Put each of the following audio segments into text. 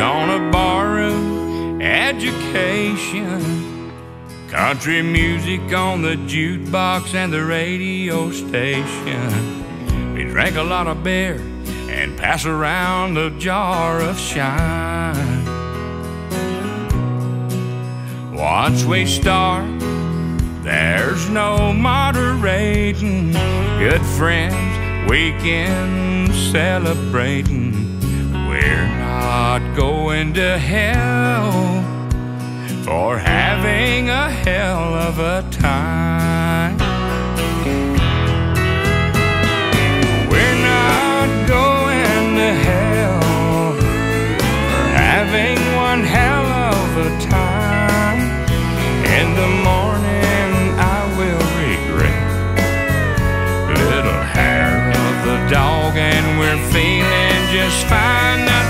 on a borrowed education. Country music on the jukebox and the radio station. We drank a lot of beer and pass around a jar of shine. Once we start, there's no moderating. Good friends, weekend celebrating. We're not going to hell for having a hell of a time. We're not going to hell for having one hell of a time. In the morning, I will regret little hair of the dog, and we're feeling just fine. Nothing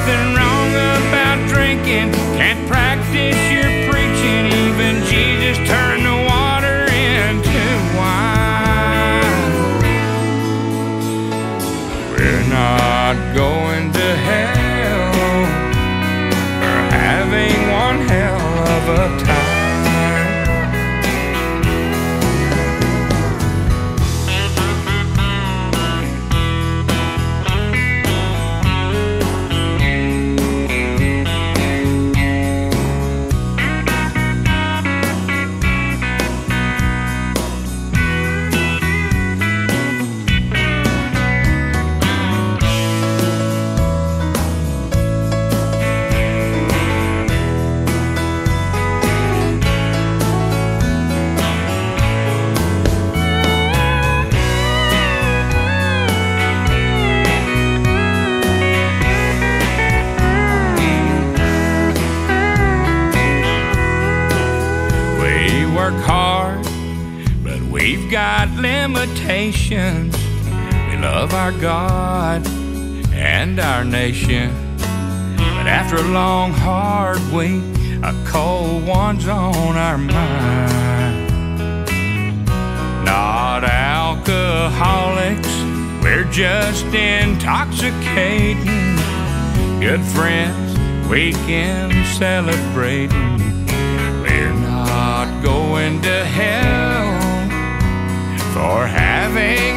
work hard, but we've got limitations. We love our God and our nation. But after a long, hard week, a cold one's on our mind. Not alcoholics, we're just intoxicating. Good friends, weekend celebrating. For having